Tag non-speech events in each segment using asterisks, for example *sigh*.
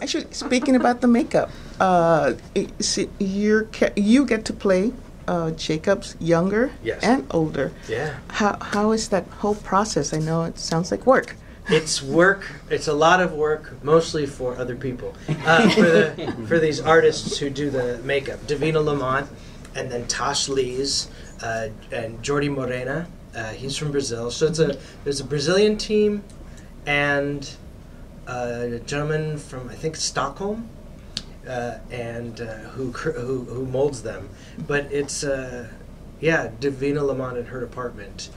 Actually, speaking about the makeup, uh, you're you get to play uh, Jacob's younger yes. and older. Yeah. How how is that whole process? I know it sounds like work. It's work. It's a lot of work, mostly for other people, uh, for the for these artists who do the makeup. Davina Lamont, and then Tosh Lees, uh, and Jordi Morena. Uh, he's from Brazil. So it's a there's a Brazilian team, and a gentleman from I think Stockholm, uh, and uh, who, who who molds them. But it's uh, yeah, Davina Lamont and her department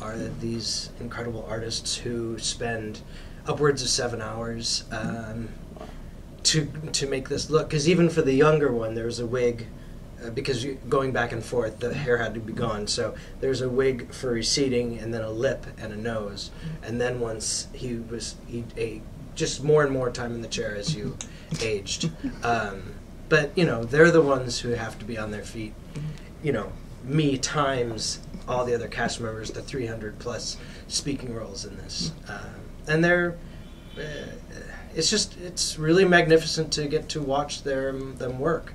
are these incredible artists who spend upwards of seven hours um, to to make this look. Because even for the younger one, there's a wig. Uh, because going back and forth, the hair had to be gone. So there's a wig for receding, and then a lip and a nose, and then once he was he a just more and more time in the chair as you aged. Um, but you know, they're the ones who have to be on their feet. You know, me times all the other cast members, the 300 plus speaking roles in this, um, and they're. Uh, it's just it's really magnificent to get to watch their them work.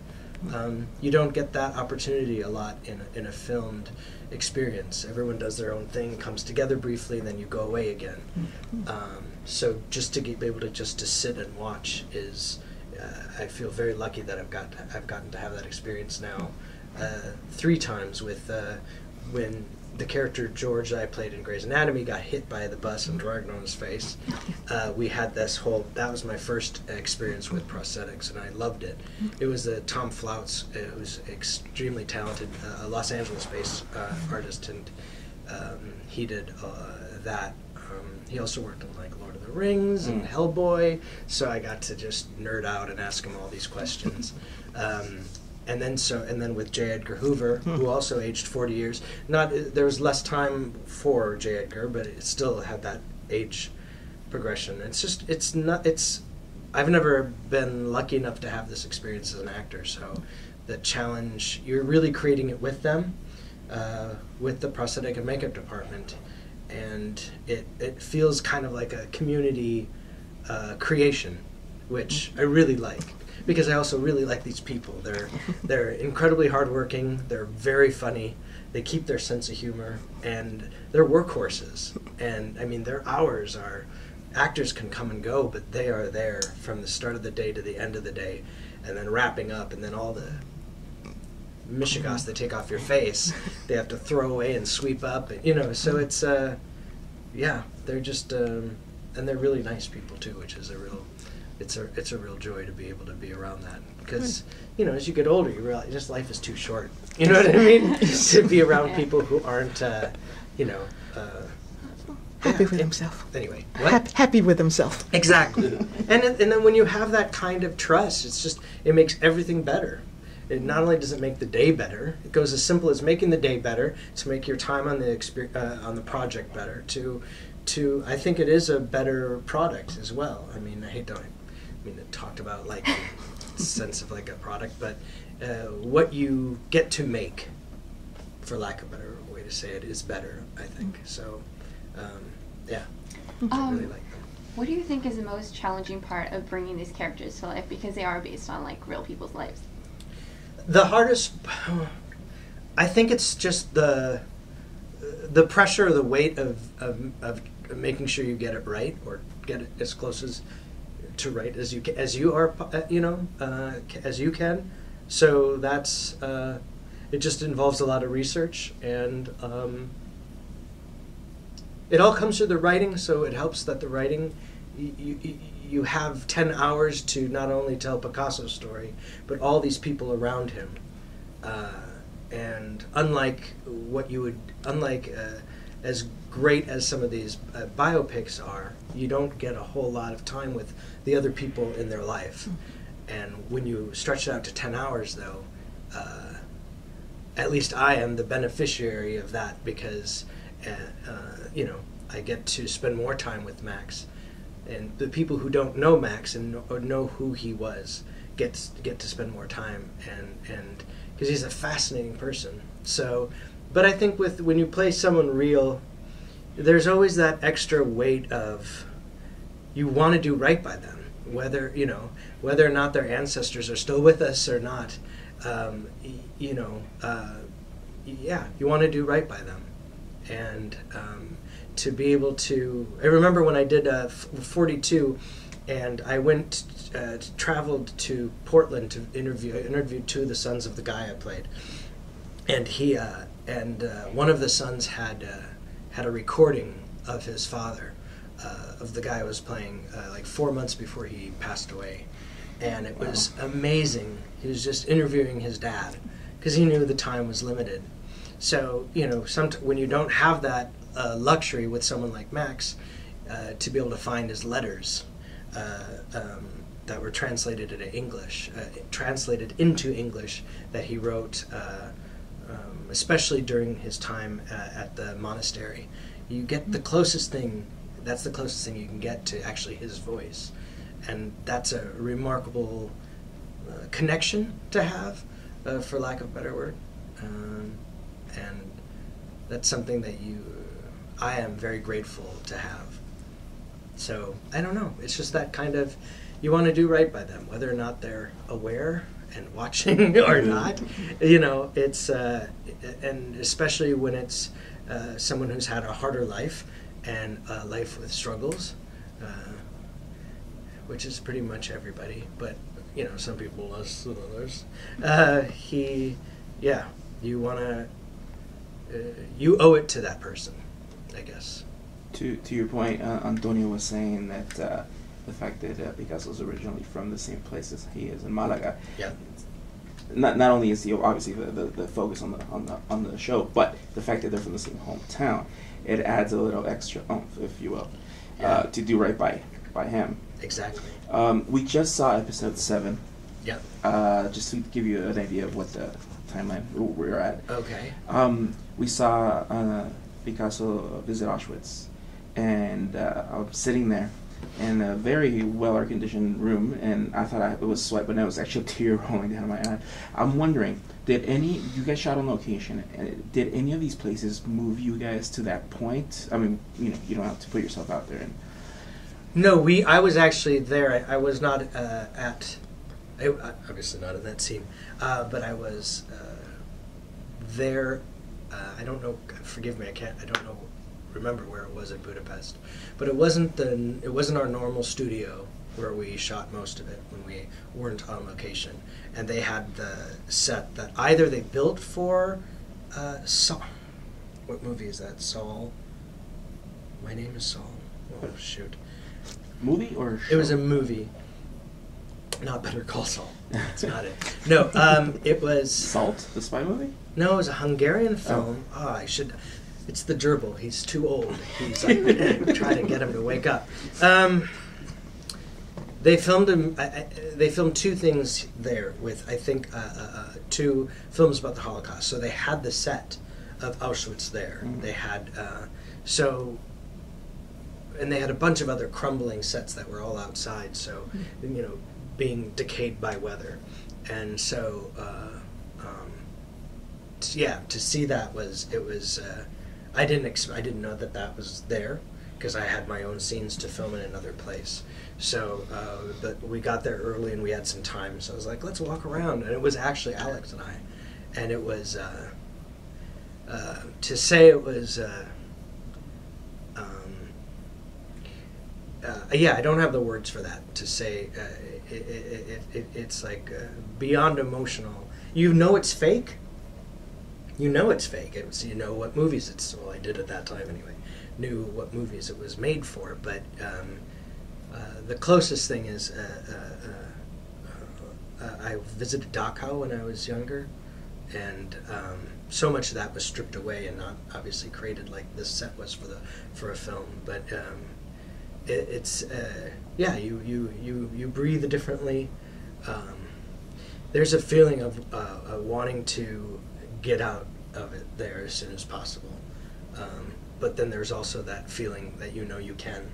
Um, you don't get that opportunity a lot in a, in a filmed experience. Everyone does their own thing, comes together briefly, then you go away again. Um, so just to be able to just to sit and watch is, uh, I feel very lucky that I've got I've gotten to have that experience now, uh, three times with uh, when the character George that I played in Grey's Anatomy got hit by the bus and dragged on his face. *laughs* Uh, we had this whole. That was my first experience with prosthetics, and I loved it. It was uh, Tom Floutz, uh, who's extremely talented, uh, a Los Angeles-based uh, artist, and um, he did uh, that. He also worked on like Lord of the Rings and mm. Hellboy, so I got to just nerd out and ask him all these questions. *laughs* Um, and then so and then with J. Edgar Hoover, hmm. who also aged 40 years. Not there was less time for J. Edgar, but it still had that age progression. It's just it's not it's. I've never been lucky enough to have this experience as an actor, so the challenge you're really creating it with them, uh, with the prosthetic and makeup department, and it it feels kind of like a community uh, creation, which I really like because I also really like these people. They're *laughs* they're incredibly hardworking. They're very funny. They keep their sense of humor, and they're workhorses. And I mean, their hours are. Actors can come and go, but they are there from the start of the day to the end of the day, and then wrapping up, and then all the mishigas they take off your face, they have to throw away and sweep up. And, you know, so it's uh, yeah, they're just um, and they're really nice people too, which is a real it's a it's a real joy to be able to be around that. Because you know as you get older you realize just life is too short. *laughs* You know what I mean? *laughs* *laughs* To be around people who aren't uh, you know uh, happy with himself. Anyway happy, happy with himself. Exactly. And and then when you have that kind of trust it's just it makes everything better it not only does it make the day better it goes as simple as making the day better to make your time on the exper- uh, on the project better to to I think it is a better product as well I mean I hate to I mean, it talked about like *laughs* sense of like a product, but uh, what you get to make, for lack of a better way to say it, is better. I think so. Um, yeah, um, I really like them. What do you think is the most challenging part of bringing these characters to life because they are based on like real people's lives? The hardest, I think, it's just the the pressure, or the weight of, of, of making sure you get it right or get it as close as to write as you as you are, uh, you know, uh, as you can. So that's uh, it. Just involves a lot of research, and um, it all comes through the writing. So it helps that the writing. You, you, you have 10 hours to not only tell Picasso's story, but all these people around him. Uh, and unlike what you would, unlike uh, as great as some of these uh, biopics are, you don't get a whole lot of time with the other people in their life. And when you stretch it out to 10 hours, though, uh, at least I am the beneficiary of that because, uh, uh, you know, I get to spend more time with Max. And the people who don't know Max and know, know who he was get get to spend more time and and because he's a fascinating person. So, but I think with when you play someone real, there's always that extra weight of you want to do right by them whether you know whether or not their ancestors are still with us or not. Um, you know, uh, yeah, you want to do right by them, and um, to be able to. I remember when I did uh, 42, and I went uh, traveled to Portland to interview. I interviewed two of the sons of the guy I played, and he uh, and uh, one of the sons had uh, had a recording of his father, uh, of the guy I was playing, uh, like four months before he passed away, and it was amazing. He was just interviewing his dad because he knew the time was limited. So you know, some when you don't have that uh, luxury with someone like Max, uh, to be able to find his letters. Uh, um, that were translated into English, uh, translated into English that he wrote uh, um, especially during his time at the monastery. You get the closest thing, that's the closest thing you can get to actually his voice. And that's a remarkable connection to have, for lack of a better word. Um, and that's something that you, I am very grateful to have. So I don't know. It's just that kind of, you want to do right by them, whether or not they're aware and watching *laughs* or not. You know, it's uh, and especially when it's uh, someone who's had a harder life and a life with struggles, uh, which is pretty much everybody. But you know, some people less than others. Uh, he, yeah, you want to, uh, you owe it to that person, I guess. To to your point, uh, Antonio was saying that uh, the fact that uh, Picasso's originally from the same place as he is in Malaga. Yeah. Not not only is the obviously the, the, the focus on the on the on the show, but the fact that they're from the same hometown, it adds a little extra oomph, if you will, Yeah. uh, to do right by by him. Exactly. Um, we just saw episode seven. Yep. Uh, just to give you an idea of what the timeline we're at. Okay. Um, we saw uh, Picasso visit Auschwitz, and uh, I was sitting there in a very well air conditioned room, and I thought I, it was sweat, but no, it was actually a tear *laughs* rolling down my eye. I'm wondering, did any you guys shot on location? And did any of these places move you guys to that point? I mean, you know, you don't have to put yourself out there. And No, we. I was actually there. I, I was not uh, at. I- obviously not in that scene, uh, but I was uh, there. Uh, I don't know. Forgive me. I can't. I don't know. Remember where it was in Budapest, but it wasn't the. It wasn't our normal studio where we shot most of it when we weren't on location, and they had the set that either they built for uh, Saul. What movie is that? Saul. My name is Saul. Oh shoot. movie or It was a movie. Not Better Call Saul. That's not it. No, um, it was. Salt, the spy movie. No, it was a Hungarian film. Oh, I should. It's the gerbil. He's too old. He's like, *laughs* trying to get him to wake up. Um, they filmed him. I, I, they filmed two things there with I think uh, uh, uh, two films about the Holocaust. So they had the set of Auschwitz there. Mhm. They had uh, so, and they had a bunch of other crumbling sets that were all outside. So, you know, being decayed by weather, and so. Uh, um, yeah, to see that was it was. Uh, I didn't ex- I didn't know that that was there because I had my own scenes to film in another place. So, uh, but we got there early and we had some time. So I was like, let's walk around, and it was actually Alex and I, and it was uh, uh, to say it was. Uh, um, uh, yeah, I don't have the words for that to say. Uh, it, it, it, it, it's like uh, beyond emotional. You know it's fake. You know it's fake. It's you know what movies it's. Well, I did at that time anyway. Knew what movies it was made for, but um, uh, the closest thing is uh, uh, I visited Dachau when I was younger, and um, so much of that was stripped away and not obviously created like this set was for the for a film. But um, it, it's uh, yeah, you you you you breathe differently. Um, there's a feeling of, uh, of wanting to get out of it there as soon as possible. Um, but then there's also that feeling that you know you can.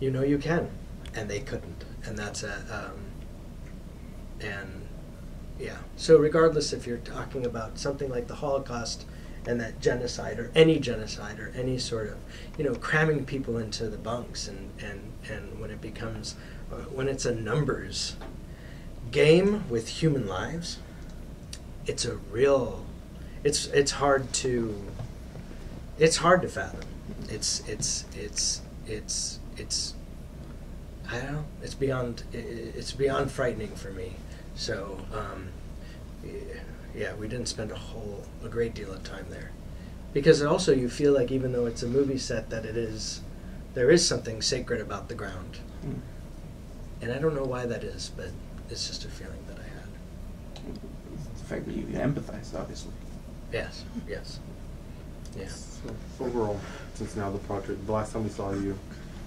You know you can, and they couldn't, and that's a. Um, and yeah, so regardless if you're talking about something like the Holocaust and that genocide or any genocide or any sort of you know cramming people into the bunks and and and when it becomes uh, when it's a numbers game with human lives it's a real it's it's hard to it's hard to fathom. It's it's it's it's it's I don't know it's beyond it's beyond frightening for me. So um, yeah we didn't spend a whole a great deal of time there because also you feel like even though it's a movie set that it is there is something sacred about the ground Mm. and I don't know why that is but it's just a feeling that I had The fact that you empathize, obviously. yes yes yeah So overall, since now the project, the last time we saw you,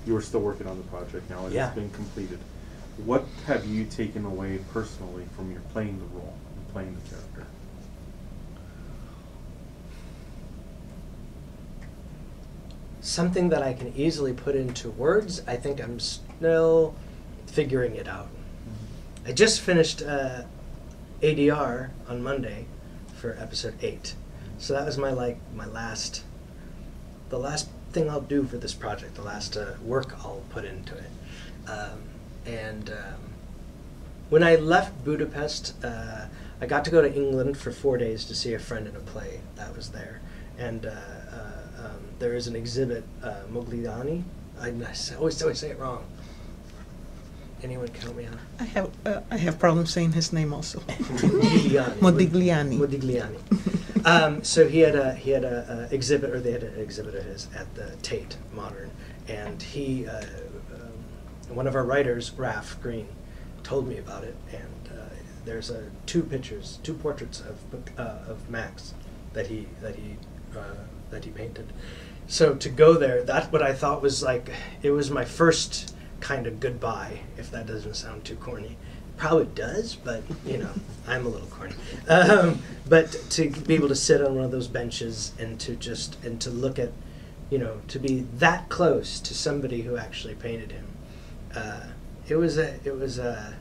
you were still working on the project. Now it Yeah. has been completed. What have you taken away personally from your playing the role and playing the character? something that I can easily put into words. I think I'm still figuring it out. I just finished uh, ADR on Monday for episode eight, so that was my like my last, the last thing I'll do for this project, the last uh, work I'll put into it. Um, and um, when I left Budapest, uh, I got to go to England for four days to see a friend in a play that was there. And uh, uh, um, there is an exhibit, uh, Mogliani. I, I always, always say it wrong. Anyone can help me out? I have uh, I have problems saying his name also. Modigliani. *laughs* Modigliani. Modigliani. *laughs* um, so he had a he had a, a exhibit, or they had an exhibit of his at the Tate Modern, and he, uh, um, one of our writers, Raf Green, told me about it, and uh, there's a two pictures, two portraits of uh, of Max that he that he uh, that he painted. So to go there, that's what I thought was like. It was my first kind of goodbye, if that doesn't sound too corny. Probably does, but you know, *laughs* I'm a little corny. Um, but to be able to sit on one of those benches and to just and to look at, you know, to be that close to somebody who actually painted him, uh, it was a it was a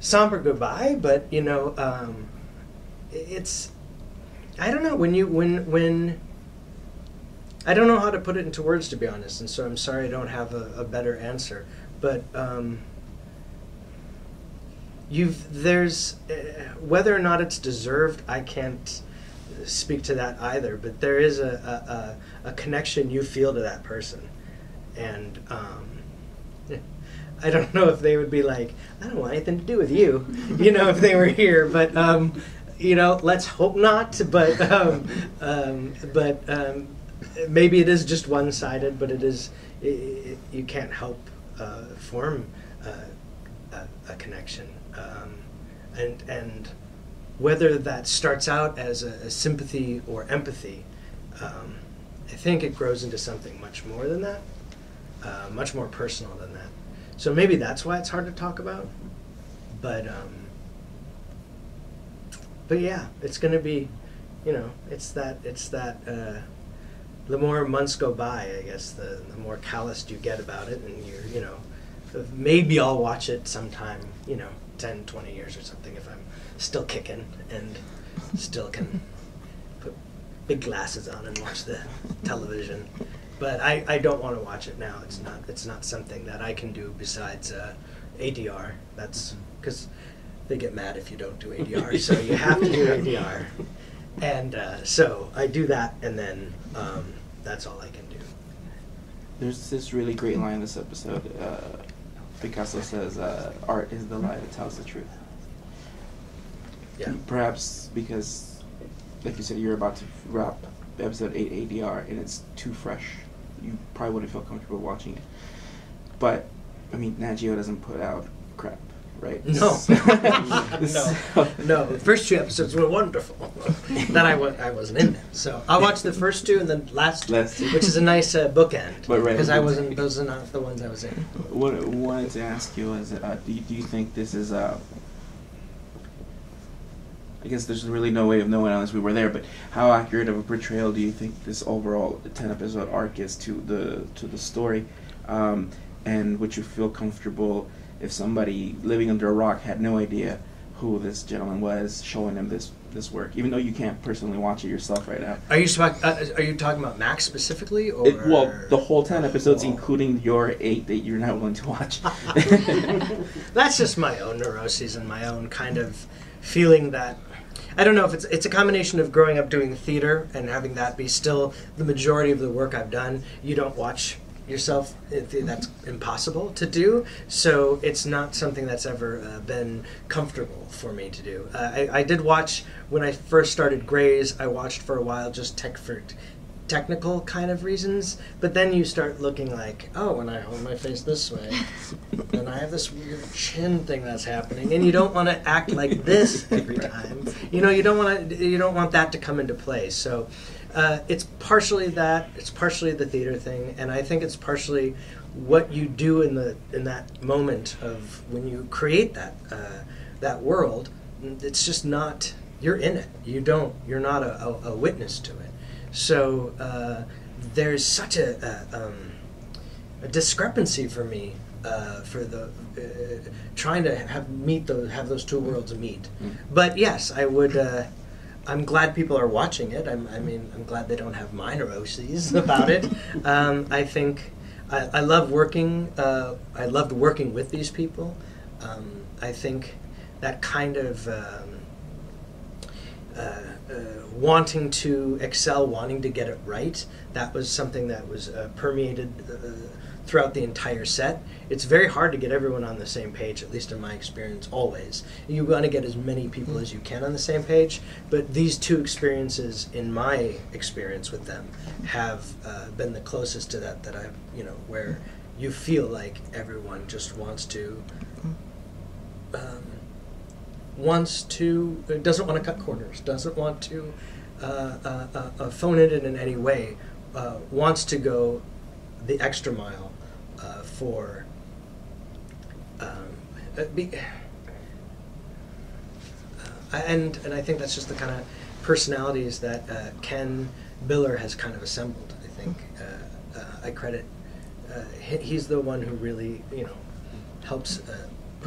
somber goodbye. But you know, um, it's I don't know when you when when I don't know how to put it into words to be honest, and so I'm sorry I don't have a, a better answer. But um, you've there's uh, whether or not it's deserved, I can't speak to that either. But there is a a, a, a connection you feel to that person, and um, I don't know if they would be like, I don't want anything to do with you, *laughs* you know, if they were here. But um, you know, let's hope not. But um, um, but um, maybe it is just one sided. But it is i i you can't help uh, form uh, a, a connection, um, and and whether that starts out as a, a sympathy or empathy, um, I think it grows into something much more than that, uh, much more personal than that. So maybe that's why it's hard to talk about. But um, but yeah, it's gonna be, you know, it's that it's that. Uh, the more months go by, I guess the, the more calloused you get about it, and you're, you know, maybe I'll watch it sometime, you know, 10, 20 years or something if I'm still kicking and still can put big glasses on and watch the television. But I, I don't want to watch it now. It's not it's not something that I can do besides uh, ADR. That's because they get mad if you don't do ADR, so you *laughs* have to do ADR. And uh, so I do that, and then um, that's all I can do. There's this really great line in this episode. Uh, Picasso says, uh, "Art is the lie that tells the truth." Yeah. Perhaps because, like you said, you're about to wrap episode eight ADR, and it's too fresh. You probably wouldn't feel comfortable watching it. But I mean, Nat Geo doesn't put out crap, right? No, So- *laughs* no, *laughs* no. The first two episodes were wonderful. *laughs* that I wa- I wasn't in them, so I watched the first two and then last, Last two. which is a nice uh, bookend. But right. because I wasn't. Those are not the ones I was in. What I wanted to ask you is, uh, do, you, do you think this is uh, I guess there's really no way of knowing unless we were there. But how accurate of a portrayal do you think this overall ten episode arc is to the to the story? Um, and would you feel comfortable if somebody living under a rock had no idea who this gentleman was, showing him this this work, even though you can't personally watch it yourself right now. Are you talk, uh, are you talking about Max specifically, or It, well, the whole ten episodes, including your eight that you're not willing to watch. *laughs* That's just my own neuroses and my own kind of feeling that I don't know if it's it's a combination of growing up doing theater and having that be still the majority of the work I've done. You don't watch yourself; that's impossible to do. So it's not something that's ever uh, been comfortable for me to do. Uh, I, I did watch when I first started Grays. I watched for a while just tech for technical kind of reasons, but then you start looking like, oh, when I hold my face this way, *laughs* and I have this weird chin thing that's happening, and you don't want to act like this *laughs* every time. You know, you don't want to, you don't want that to come into play. So, uh, it's partially that, it's partially the theater thing, and I think it's partially what you do in the in that moment of when you create that uh, that world. It's just not you're in it. You don't. You're not a, a, a witness to it. So uh, there's such a, a, um, a discrepancy for me uh, for the uh, trying to have meet those have those two worlds meet. Mm. But yes, I would. Uh, I'm glad people are watching it. I'm, I mean, I'm glad they don't have my neuroses *laughs* about it. Um, I think I, I love working. Uh, I loved working with these people. Um, I think that kind of. Uh, uh, wanting to excel, wanting to get it right. That was something that was uh, permeated uh, throughout the entire set. It's very hard to get everyone on the same page, at least in my experience, always. You want to get as many people as you can on the same page, but these two experiences, in my experience with them, have uh, been the closest to that that I've, you know, where you feel like everyone just wants to. Um, wants to uh, doesn't want to cut corners, doesn't want to uh, uh, uh, uh, phone it in in any way, wants to go the extra mile for. Um, be, and and I think that's just the kind of personalities that Ken Biller has kind of assembled. I think I credit. He's the one who really you know helps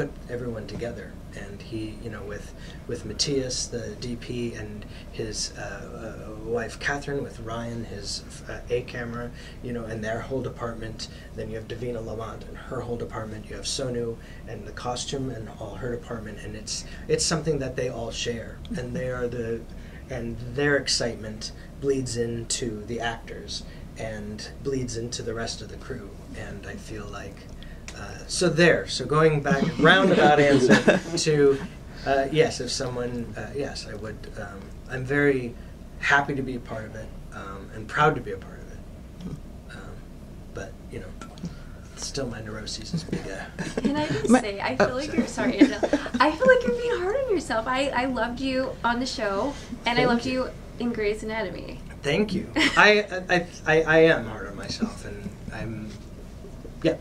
put everyone together. And he, you know, with with Matthias, the DP, and his uh, uh, wife Catherine, with Ryan, his uh, A camera, you know, and their whole department. Then you have Davina Lamont and her whole department. You have Sonu and the costume and all her department. And it's it's something that they all share, and they are the, and their excitement bleeds into the actors and bleeds into the rest of the crew. And I feel like. Uh, so there. So going back roundabout answer *laughs* to uh, yes, if someone uh, yes, I would. Um, I'm very happy to be a part of it um, and proud to be a part of it. Um, but you know, still my neuroses is big. Uh, Can I just Ma- say, I oh, feel like sorry. you're sorry, Angela. I feel like you're being hard on yourself. I, I loved you on the show, and I loved you. you in Grey's Anatomy. thank you. I, I I I am hard on myself, and I'm yeah.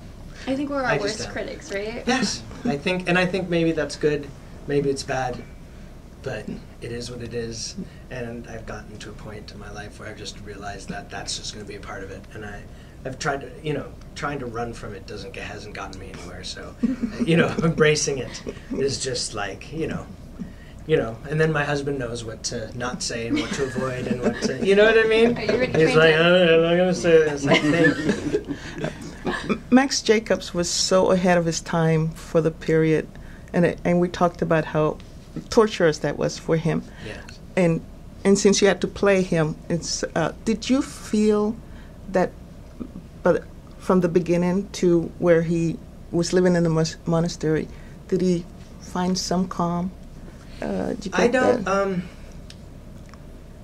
I think we're I our just worst critics, right? Yes, I think, and I think maybe that's good. Maybe it's bad, but it is what it is. And I've gotten to a point in my life where I've just realized that that's just going to be a part of it. And I, I've tried to, you know, trying to run from it doesn't get, hasn't gotten me anywhere. So, *laughs* you know, *laughs* embracing it is just like, you know. You know, and then my husband knows what to not say and what to avoid and what to, you know what I mean? Are you He's like, oh, I'm not gonna say this. Like, thank you. *laughs* Max Jacobs was so ahead of his time for the period, and it, and we talked about how torturous that was for him. Yes. And and since you had to play him, it's uh, did you feel that, but from the beginning to where he was living in the monastery, did he find some calm? Uh, I don't. Um,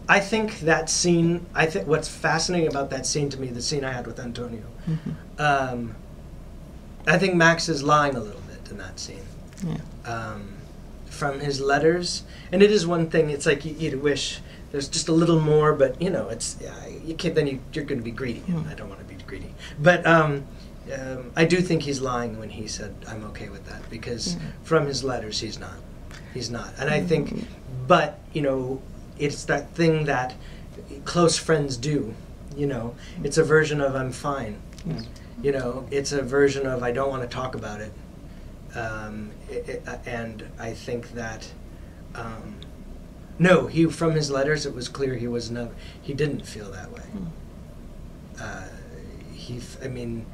I think that scene. I think what's fascinating about that scene to me, the scene I had with Antonio. Mhm. Um, I think Max is lying a little bit in that scene. Yeah. Um, from his letters, and it is one thing. It's like you, you'd wish there's just a little more, but you know, it's yeah, you can't. Then you, you're going to be greedy. Mm. I don't want to be greedy, but um, um, I do think he's lying when he said I'm okay with that because Yeah. from his letters he's not. He's not, and I think, but you know, it's that thing that close friends do. You know, it's a version of I'm fine. Yes. You know, it's a version of I don't want to talk about it. um, i i and I think that. Um, no, he from his letters it was clear he was never he didn't feel that way. Uh, he, f- I mean,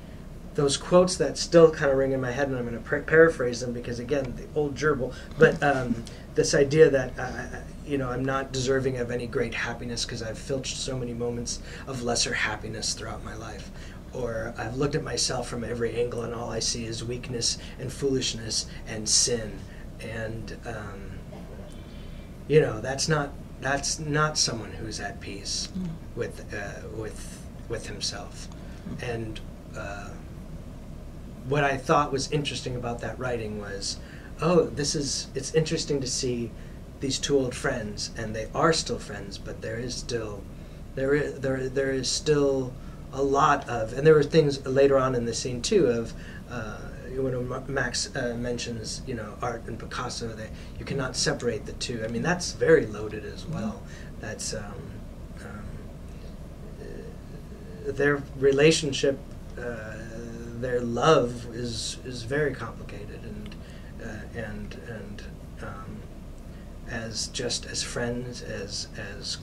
those quotes that still kind of ring in my head, and I'm going to par- paraphrase them because again, the old gerbil. But um, this idea that uh, you know I'm not deserving of any great happiness because I've filched so many moments of lesser happiness throughout my life. Or I've looked at myself from every angle, and all I see is weakness and foolishness and sin. And um, you know that's not that's not someone who's at peace with uh, with with himself. And uh, what I thought was interesting about that writing was, oh, this is it's interesting to see these two old friends, and they are still friends, but there is still there is there there is still a lot of, and there were things later on in the scene too of. Uh, when Max uh, mentions, you know, art and Picasso, that you cannot separate the two. I mean, that's very loaded as well. That's um, um, uh, their relationship, uh, their love is is very complicated, and uh, and and as just as friends, as as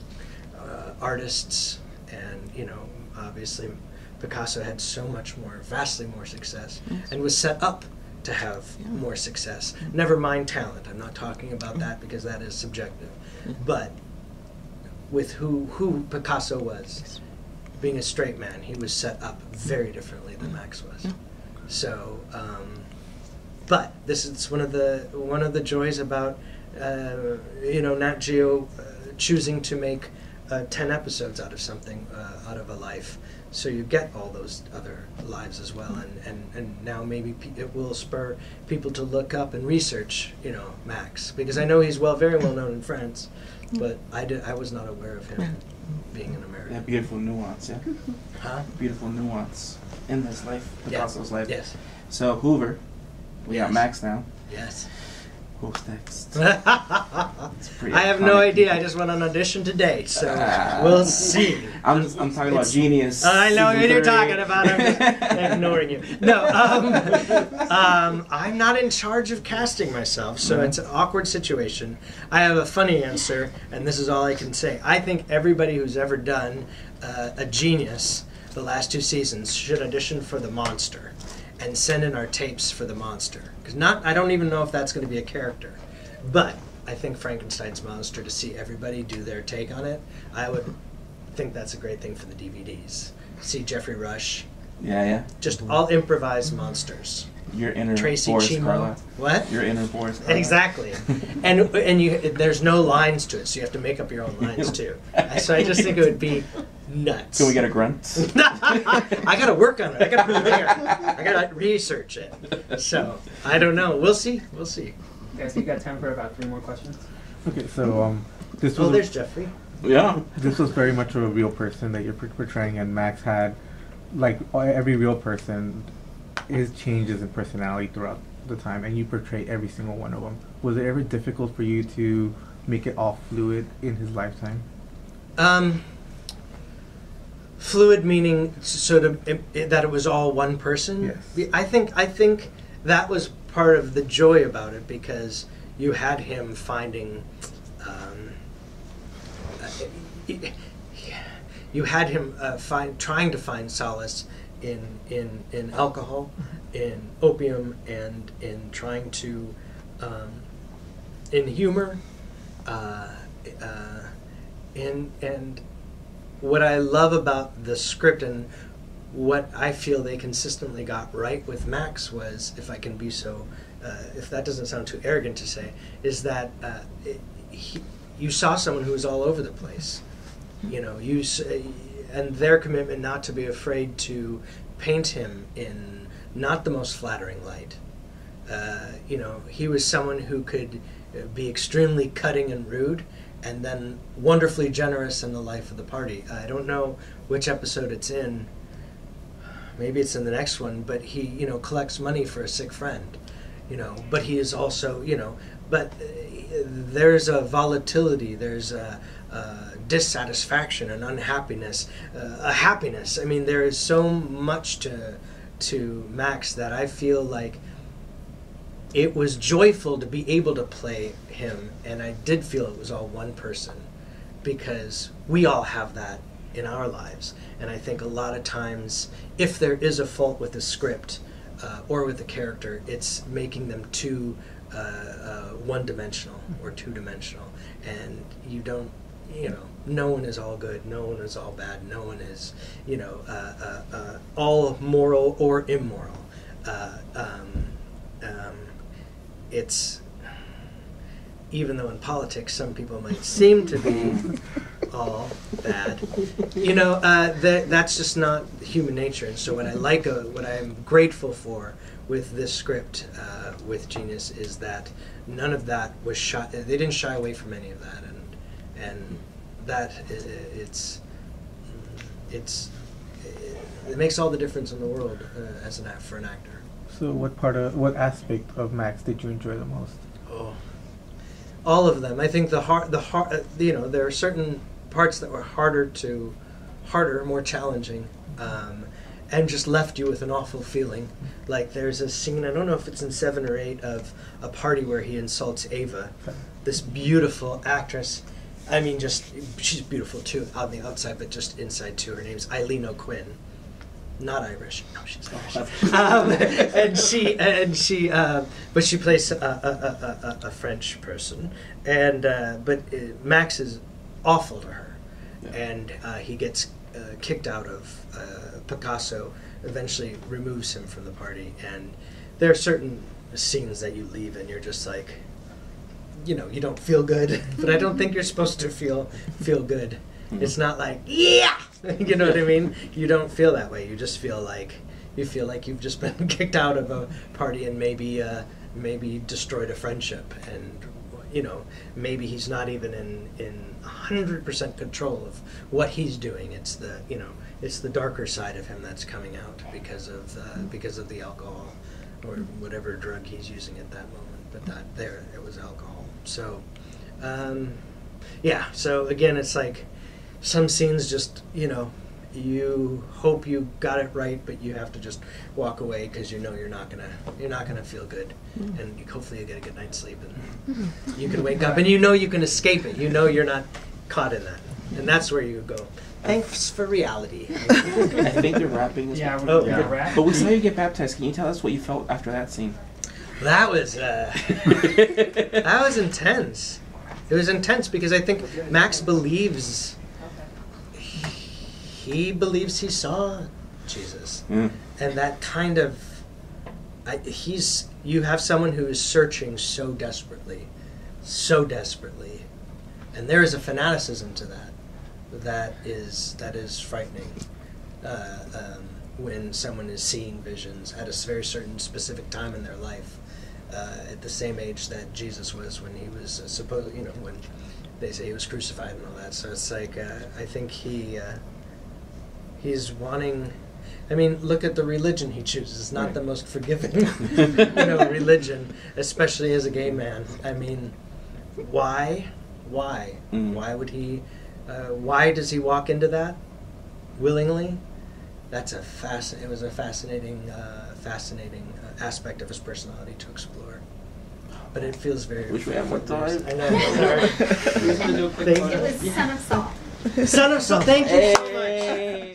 uh, artists, and you know, obviously, Picasso had so much more, vastly more success, Yes. and was set up to have Yeah. more success. Never mind talent. I'm not talking about that because that is subjective, but with who who Picasso was, being a straight man, he was set up very differently than Max was. So, um, but this is one of the one of the joys about you know Nat Geo uh, choosing to make uh, ten episodes out of something, uh, out of a life. So you get all those other lives as well, and, and, and now maybe pe- it will spur people to look up and research, you know, Max, because I know he's well, very well known in France, but I did, I was not aware of him being an American. Yeah, beautiful nuance. Yeah, *laughs* Huh? beautiful nuance in this life, Picasso's life. Yes. So Hoover, we Yes. got Max now. Yes. Who's next? *laughs* I have no idea. I just went on audition today, so Ah. we'll see. *laughs* I'm just, I'm talking about It's- genius. I know what you're talking about. I'm *laughs* ignoring you. No, um, um, I'm not in charge of casting myself, so Mhm. it's an awkward situation. I have a funny answer, and this is all I can say. I think everybody who's ever done uh, a genius the last two seasons should audition for the monster and send in our tapes for the monster. Because not, I don't even know if that's going to be a character, but I think Frankenstein's monster to see everybody do their take on it. I would think that's a great thing for the DVDs. See Geoffrey Rush, Yeah, yeah. just all improvised monsters. Your inner Tracy Boris Chimo. Karloff. What? Your inner Boris. Karloff. Exactly, *laughs* and and you there's no lines to it, so you have to make up your own lines *laughs* too. So I just think it would be nuts. Can we get a grunt? *laughs* I gotta work on it. I gotta prepare. I gotta research it. So I don't know. We'll see. We'll see. Guys, you got time for about three more questions? Okay, so um, this was Oh, there's Jeffrey. yeah. this was very much of a real person that you're portraying, and Max had, like every real person, his changes in personality throughout the time, and you portray every single one of them. Was it ever difficult for you to make it all fluid in his lifetime? Um, fluid meaning sort of im- i- that it was all one person. Yes. I think I think that was part of the joy about it because you had him finding. Um, uh, you had him uh, find trying to find solace in in in alcohol, in opium, and in trying to um, in humor. Uh, uh, and and what I love about the script and what I feel they consistently got right with Max was, if I can be so, uh, if that doesn't sound too arrogant to say, is that uh, he, you saw someone who was all over the place. You know, you and their commitment not to be afraid to paint him in not the most flattering light. Uh, you know, he was someone who could uh, be extremely cutting and rude, and then wonderfully generous in the life of the party. I don't know which episode it's in. Maybe it's in the next one, but he, you know, collects money for a sick friend. You know, but he is also, you know, but uh, there's a volatility. There's a, uh dissatisfaction and unhappiness, uh, a happiness. I mean, there is so much to to Max that I feel like it was joyful to be able to play him, and I did feel it was all one person because we all have that in our lives. And I think a lot of times, if there is a fault with the script uh, or with the character, it's making them too uh, uh, one dimensional or two dimensional. And you don't, you know, no one is all good, no one is all bad, no one is, you know, uh, uh, uh, all moral or immoral. Um, um, it's even though in politics some people might seem to be *laughs* all bad, you know, uh, that, that's just not human nature. And so, what I like, uh, what I'm grateful for with this script uh, with Genius is that none of that was shy. They didn't shy away from any of that, and and that it's it's it makes all the difference in the world uh, as an for an actor. So, what part of what aspect of Max did you enjoy the most? Oh, all of them. I think the hard, the hard, uh, you know, there are certain parts that were harder to, harder, more challenging, um, and just left you with an awful feeling. Like there's a scene, I don't know if it's in seven or eight, of a party where he insults Ava, this beautiful actress. I mean, just she's beautiful too on the outside, but just inside too. Her name's Eileen O'Quinn not Irish. No, she's Irish. *laughs* um, and she and she, uh, but she plays a, a, a, a, a French person, and uh, but uh, Max is awful to her, Yeah. and uh, he gets uh, kicked out of uh, Picasso. Eventually, removes him from the party, and there are certain scenes that you leave, and you're just like, you know, you don't feel good. *laughs* but I don't think you're supposed to feel feel good. Mhm. It's not like yeah, *laughs* you know what I mean. You don't feel that way. You just feel like you feel like you've just *laughs* been kicked out of a party and maybe uh, maybe destroyed a friendship, and you know maybe he's not even in in hundred percent control of what he's doing. It's the you know it's the darker side of him that's coming out because of uh, because of the alcohol or whatever drug he's using at that moment. But that there it was alcohol. So. Um, yeah so again it's like some scenes just you know you hope you got it right but you have to just walk away because you know you're not gonna you're not gonna feel good and you, hopefully you get a good night's sleep and you can wake up and you know you can escape it you know you're not caught in that and that's where you go thanks for reality *laughs* I think they're wrapping this. Yeah, up. we're Oh, yeah, okay. wrap. But we saw you get baptized. Can you tell us what you felt after that scene? that was uh, *laughs* that was intense it was intense because i think max believes he believes he saw jesus. Mm. and that kind of I, he's you have someone who is searching so desperately so desperately. And there is a fanaticism to that that is that is frightening uh, um, when someone is seeing visions at a very certain specific time in their life uh, at the same age that jesus was when he was uh, supposed you know when they say he was crucified and all that. So it's like uh, i think he uh, he's wanting I mean, look at the religion he chooses. It's not Right. the most forgiving, *laughs* you know, religion, especially as a gay man. I mean, why? Why? Mm. Why would he? Uh, why does he walk into that willingly? That's a fasc- It was a fascinating, uh, fascinating uh, aspect of his personality to explore. But it feels very. Wish we had more time. I know. Sorry. *laughs* We just want to do a quick Thank you. It was Son of Saul. Son of Saul. Thank you so much.